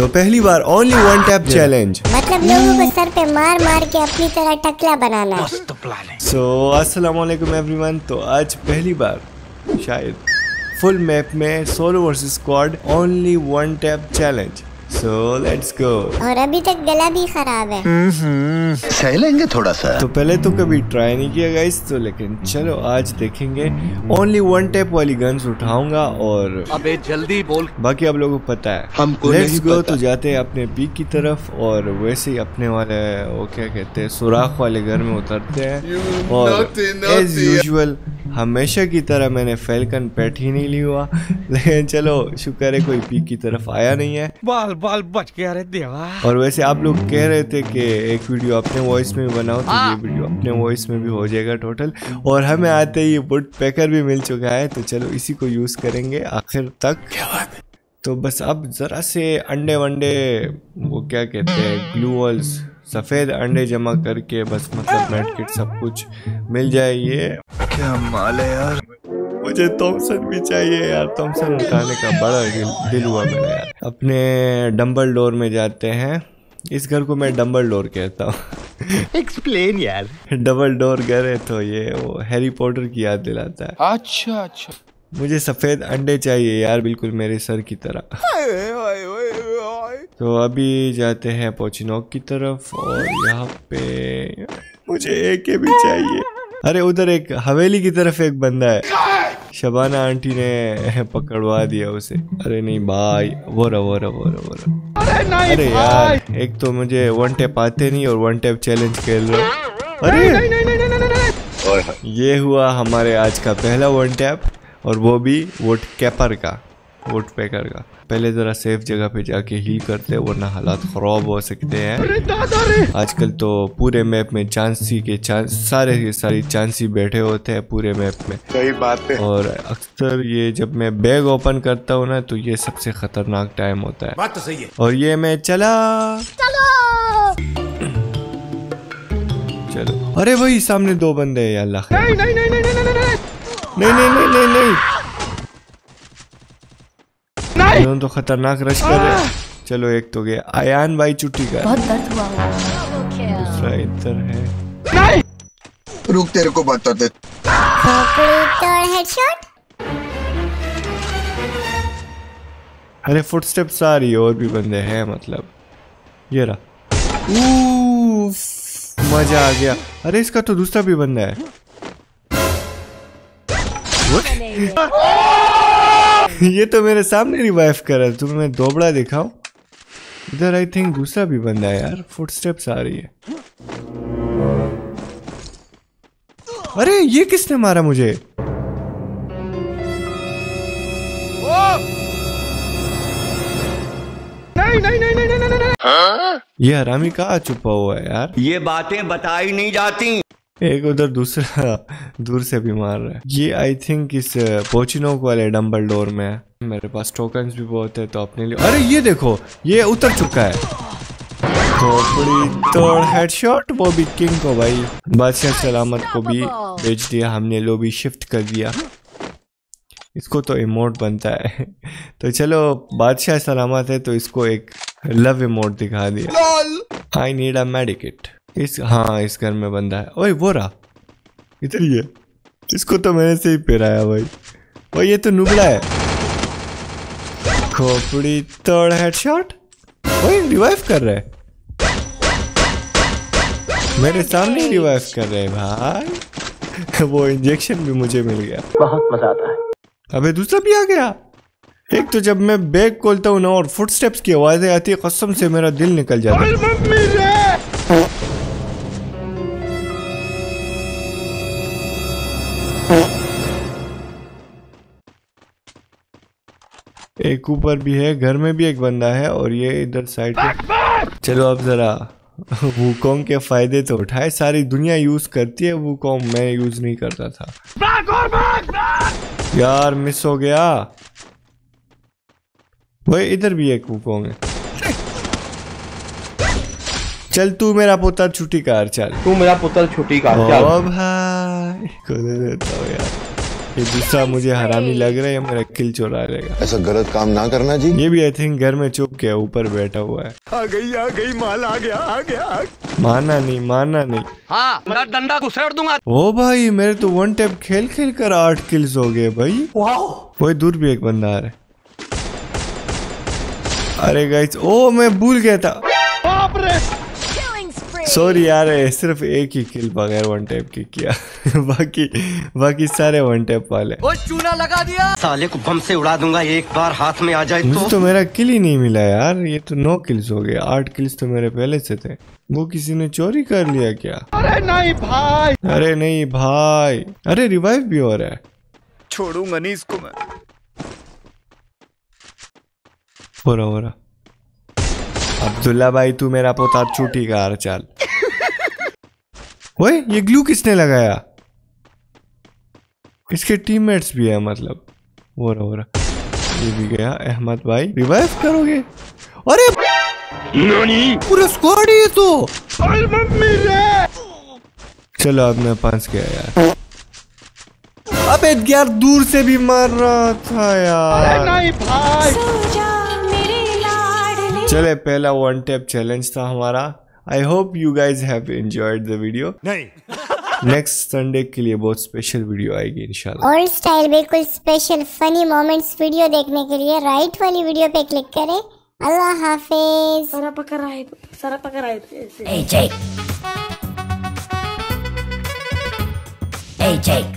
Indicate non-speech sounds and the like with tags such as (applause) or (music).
तो पहली बार ओनली वन टैप चैलेंज मतलब लोगों को सर पे मार मार के अपनी तरह टकला बनाना। सो अस्सलाम वालेकुम एवरीवन तो आज पहली बार शायद फुल मैप में solo versus squad only one tap challenge so let's go और अभी तक गला भी खराब है। सह लेंगे थोड़ा सा तो पहले तो कभी ट्राई नहीं किया गाइस तो लेकिन चलो आज देखेंगे। ओनली वन टैप वाली गन्स उठाऊँगा और अबे जल्दी बोल। बाकी आप लोगों को पता है। हमको लेट्स गो तो जाते हैं अपने पीक की तरफ़ और वैसे ही अपने वाले वो क्या कहते हैं सुराख वाले घर में उतरते हैं। और एज यूजुअल हमेशा की तरह मैंने फैल्कन पेट ही नहीं ली हुआ। लेकिन चलो शुक्र है कोई पीक की तरफ़ आया नहीं है। बाल बाल बच गया रे देवा। और वैसे आप लोग कह रहे थे कि एक वीडियो अपने वॉइस में बनाओ तो ये वीडियो अपने वॉइस में भी हो जाएगा टोटल और हमें आते ही वुड पैकर भी मिल चुका है तो चलो इसी को यूज़ करेंगे आखिर तक। क्या बात तो बस अब ज़रा से अंडे वंडे वो क्या कहते हैं ग्लू वॉल्स सफ़ेद अंडे जमा करके बस मतलब मेड किट सब कुछ मिल जाए ये क्या माल है यार। मुझे थॉमसन भी चाहिए यार। थॉमसन उठाने का बड़ा दिल, दिल हुआ मेरा यार। अपने डम्बल डोर में जाते हैं। इस घर को मैं डम्बल डोर कहता हूँ। (laughs) एक्सप्लेन यार। डबल डोर घर है तो ये वो हैरी पॉटर की याद दिलाता है। अच्छा अच्छा। मुझे सफ़ेद अंडे चाहिए यार बिल्कुल मेरे सर की तरह। तो अभी जाते हैं पोचिनोक की तरफ़ और यहाँ पे मुझे एक भी चाहिए। अरे उधर एक हवेली की तरफ़ एक बंदा है। शबाना आंटी ने (laughs) पकड़वा दिया उसे। अरे नहीं भाई वो रहा वो रहा वो रहा वो रहा। अरे नहीं अरे यार एक तो मुझे वन टैप आते नहीं और वन टैप चैलेंज खेल रहे। अरे! ये हुआ हमारे आज का पहला वन टैप और वो भी वोट कैपर का। वोट पैकर का पहले जरा सेफ़ जगह पे जाके हील करते हैं वरना हालात खराब हो सकते हैं। आजकल तो पूरे मैप में चांसी के चांस सारे के सारी चांसी बैठे होते हैं पूरे मैप में। सही बात है। और अक्सर ये जब मैं बैग ओपन करता हूँ ना तो ये सबसे खतरनाक टाइम होता है। बात तो सही है। और ये मैं चला। चलो! अरे भाई सामने दो बंदे हैं या अल्लाह। खैर। नहीं नहीं नहीं नहीं नहीं नहीं। नहीं नहीं नहीं नहीं नहीं। दोनों तो खतरनाक रश कर रहे चलो एक तो गया। आयान भाई चुट्टी का बहुत दर्द हुआ। दूसरा इधर है। रुक तेरे को बताते खोपड़ी अरे फुटस्टेप्स आ रही और भी बंदे हैं मतलब। ये रहा। मज़ा आ गया। अरे इसका तो दूसरा भी बंदा है। What? (laughs) (laughs) ये तो मेरे सामने रिवाइव कर रहा है। तुम्हें मैं दोबड़ा दिखाऊँ इधर आई थिंक दूसरा भी बंदा है यार। फुटस्टेप्स आ रही है। अरे ये किसने मारा मुझे? नहीं नहीं नहीं नहीं नहीं नहीं ये हरामी कहाँ छुपा हुआ है यार? ये बातें बताई नहीं जाती। एक उधर दूसरा (laughs) दूर से भी मार रहा है। ये आई थिंक इस पोचिनोक वाले डम्बल डोर में है। मेरे पास टोकन्स भी बहुत है तो अपने लिए अरे ये देखो ये उतर चुका है। खोपड़ी तोड़ हेडशॉट वो भी किंग को भाई। बादशाह सलामत को भी बेच दिया हमने लोबी शिफ्ट कर दिया। इसको तो इमोट बनता है। (laughs) तो चलो बादशाह सलामत है तो इसको एक लव इमोट दिखा दिया। आई नीड अ मेडिकेट इस हाँ इस घर में बंदा है। ओए वो रहा। इधर ही है। इसको तो मैंने से ही पेराया भाई। ओ ये तो नुबड़ा है। खोपड़ी तोड़ हेडशॉट ओए रिवाइव कर रहा है। मेरे सामने रिवाइव कर रहे हैं भाई। (laughs) वो इंजेक्शन भी मुझे मिल गया। बहुत मज़ा आता है। अबे दूसरा भी आ गया। एक तो जब मैं बैग खोलता हूँ ना और फुटस्टेप्स की आवाज़ें आती है कसम से मेरा दिल निकल जाता है। एक ऊपर भी है घर में भी एक बंदा है और ये इधर साइड पे चलो अब जरा वूकोंग के फ़ायदे तो उठाए। सारी दुनिया यूज़ करती है वूकोंग मैं यूज़ नहीं करता था। यार मिस हो गया। वही इधर भी एक वूकोंग है। चल तू मेरा पुत्र छुट्टी कार चल। तू मेरा पुत्र छुट्टी का ओ भाई को दे देता हूँ यार। ये दूसरा मुझे हरामी लग रहा है ये मेरा किल चुरा लेगा? ऐसा गलत काम ना करना जी। ये भी आई थिंक घर में चुप गया ऊपर बैठा हुआ है। आ गई आ गई माल आ गया आ गया। माना नहीं माना नहीं। हाँ मैं डंडा घुसेड़ दूँगा। ओ भाई मेरे तो वन टैप खेल खेल कर आठ किल्स हो गए भाई। वही दूर भी एक बंदा आ रहा है। अरे गाइस ओ मैं भूल गया था. सॉरी यार सिर्फ़ एक ही किल बगैर वन टैप की किया। (laughs) बाकी बाकी सारे वन टैप वाले। चूना लगा दिया। साले को बम से उड़ा दूँगा एक बार हाथ में आ जाए मुझे तो। मेरा किल ही नहीं मिला यार ये तो नौ किल्स हो गए। आठ किल्स तो मेरे पहले से थे। वो किसी ने चोरी कर लिया क्या? अरे नहीं भाई। अरे नहीं भाई। अरे रिवाइव भी हो रहा है। छोड़ूँगा नहीं इसको मैं। हो रहा हो रहा। अब्दुल्ला भाई तू मेरा पोता चूटी का हार चाल। ओए ये ग्लू किसने लगाया? इसके टीममेट्स भी है मतलब। हो रहा हो रहा। ये भी गया अहमद भाई। रिवाइव करोगे? अरे पूरा स्क्वाड ही है तो। चलो अब मैं पाँच गया यार। अबे यार दूर से भी मार रहा था यार। नहीं भाई। चले पहला वन टैप चैलेंज था हमारा। I hope you guys have enjoyed the video नहीं। नेक्स्ट संडे के लिए बहुत स्पेशल वीडियो आएगी इंशाल्लाह और स्टाइल बिल्कुल स्पेशल फनी मोमेंट्स वीडियो देखने के लिए राइट वाली वीडियो पे क्लिक करें। अल्लाह हाफिज। Hey Jake. Hey Jake.